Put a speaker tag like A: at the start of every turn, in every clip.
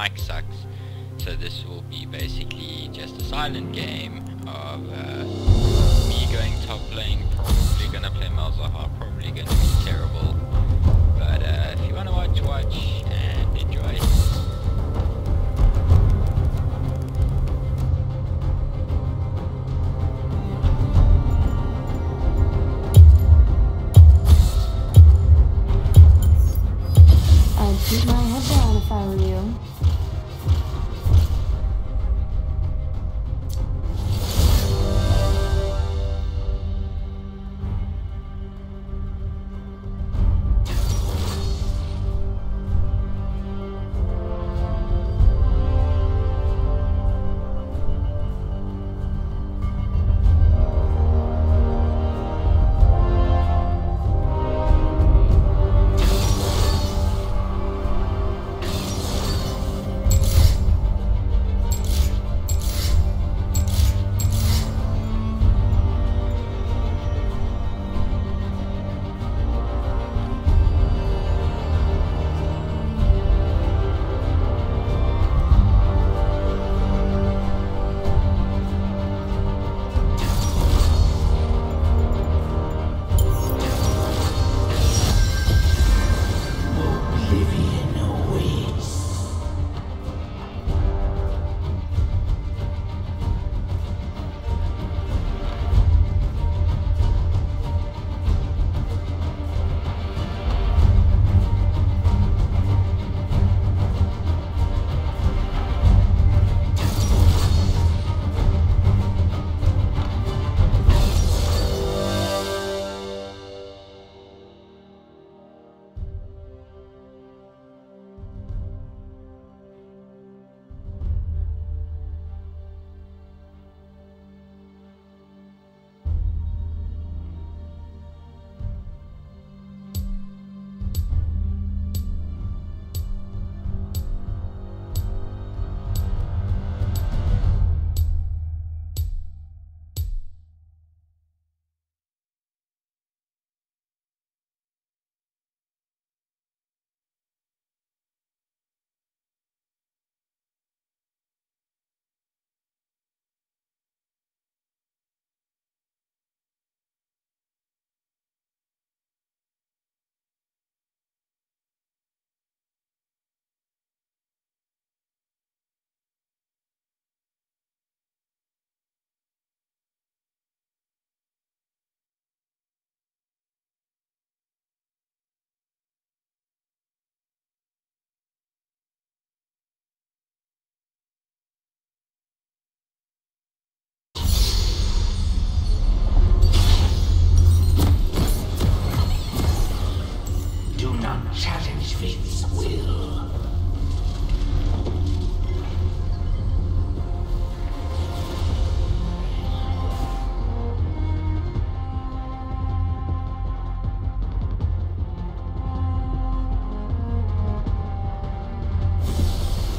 A: mic sucks. So this will be basically just a silent game of uh, me going top lane, probably gonna play Malzahar, probably gonna be terrible. But uh, if you wanna watch, watch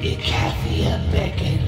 B: Icathia beckons.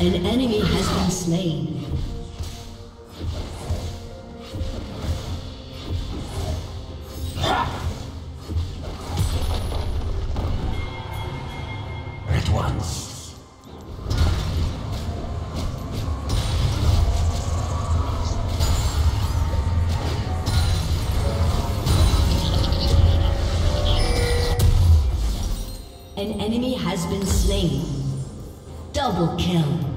B: An enemy has been slain.
C: At once.
B: An enemy has been slain. Double kill.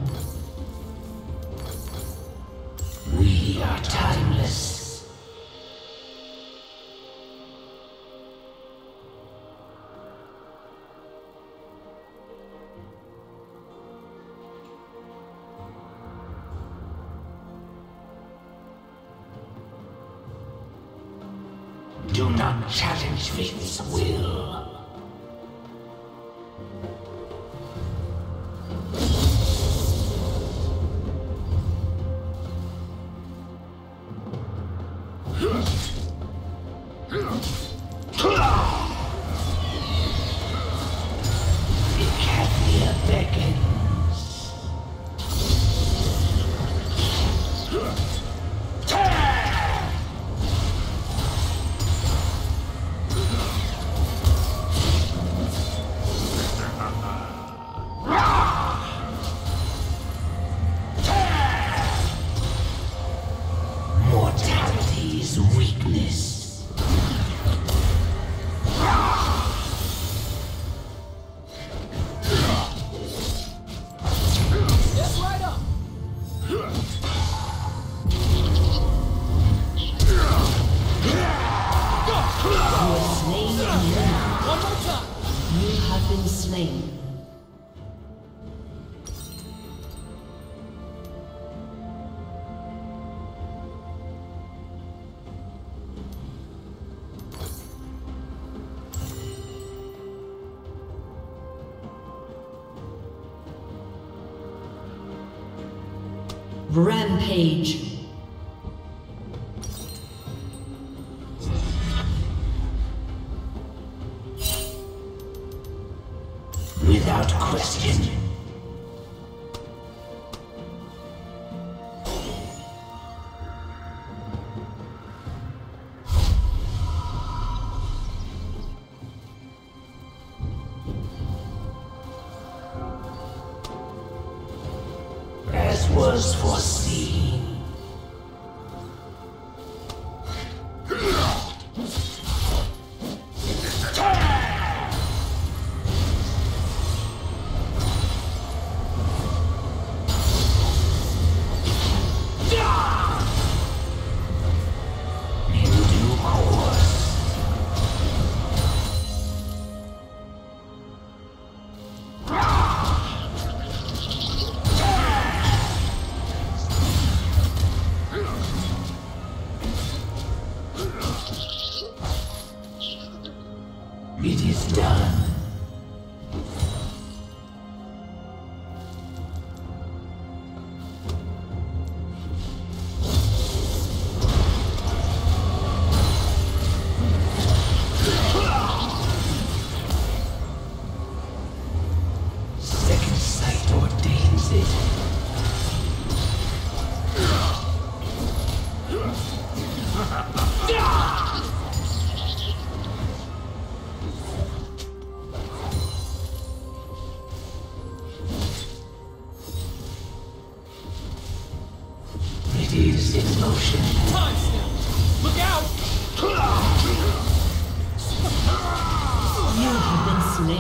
B: Rampage.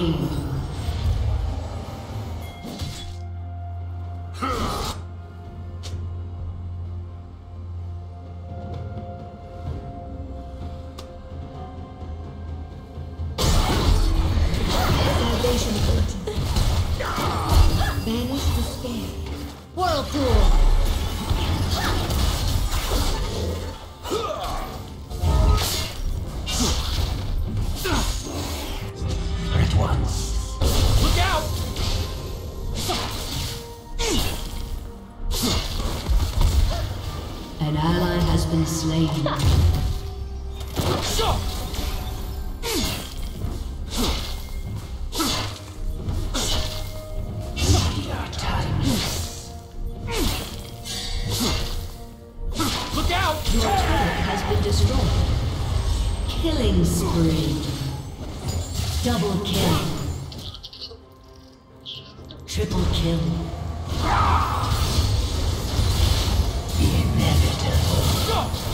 C: means destroyed. Killing spree. Double kill. Triple kill.
D: Inevitable.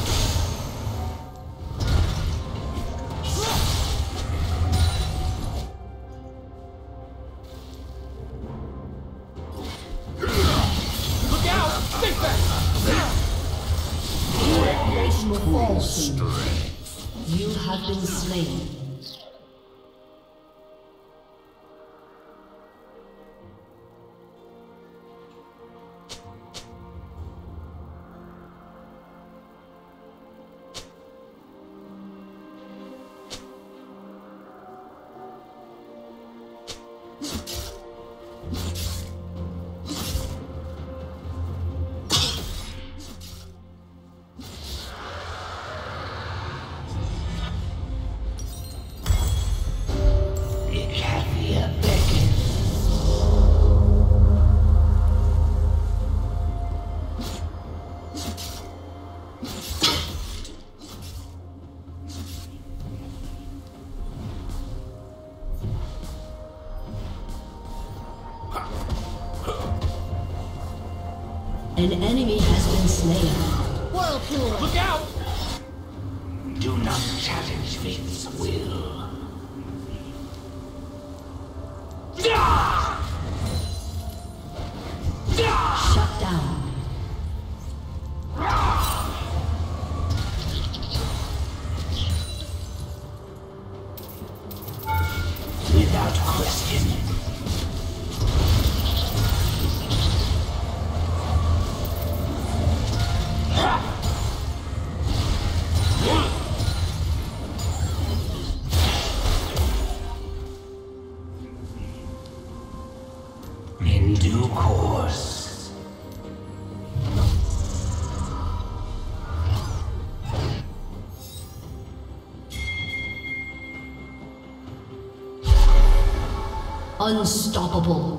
C: An enemy has been slain.
B: Whirlpool!
C: unstoppable.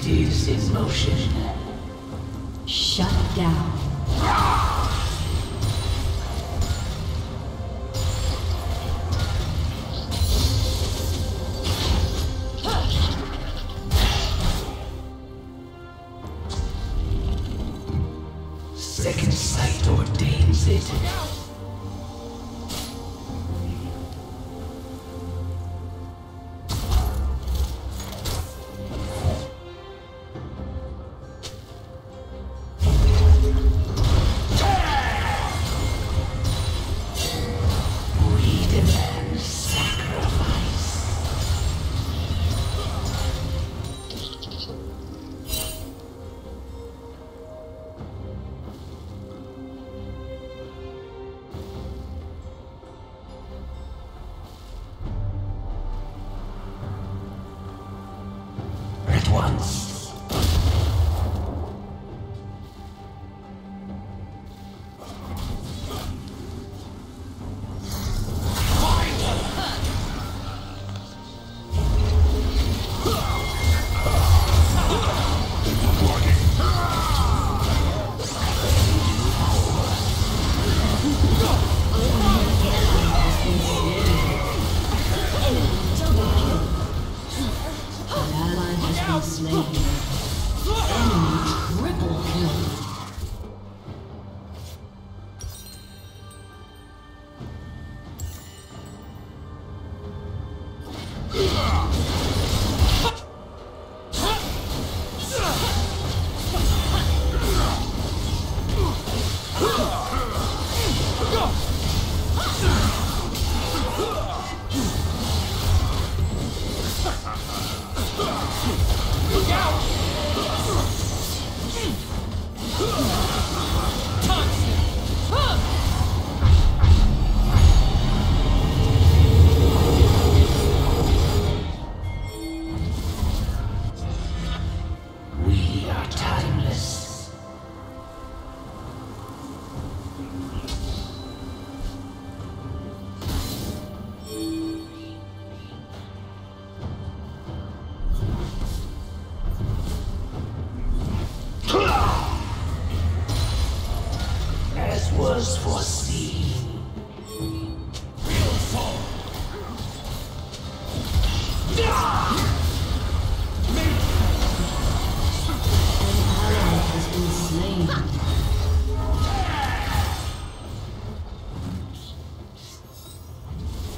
C: It is in motion.
B: Shut down.
C: Once.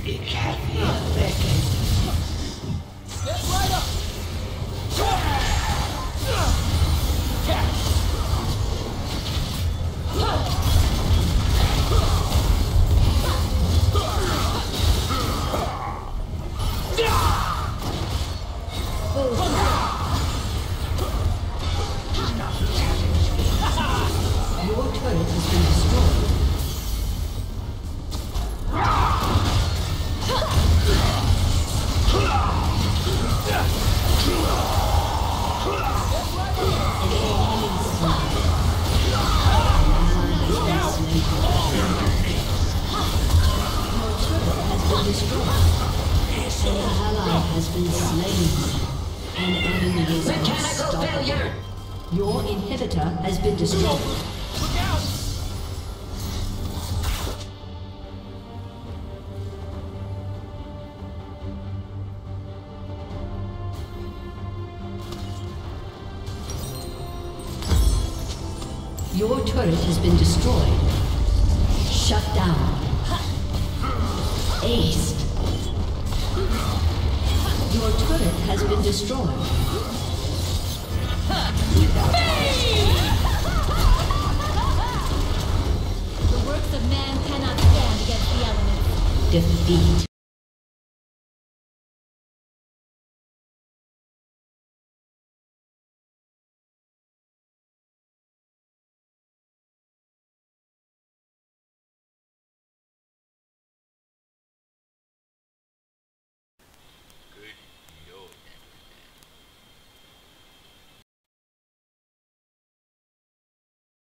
C: Icathia beckons.
B: Your turret has been destroyed. Shut down. Aced. Your turret has been destroyed.
E: The works of man cannot stand against the elements.
B: Defeat.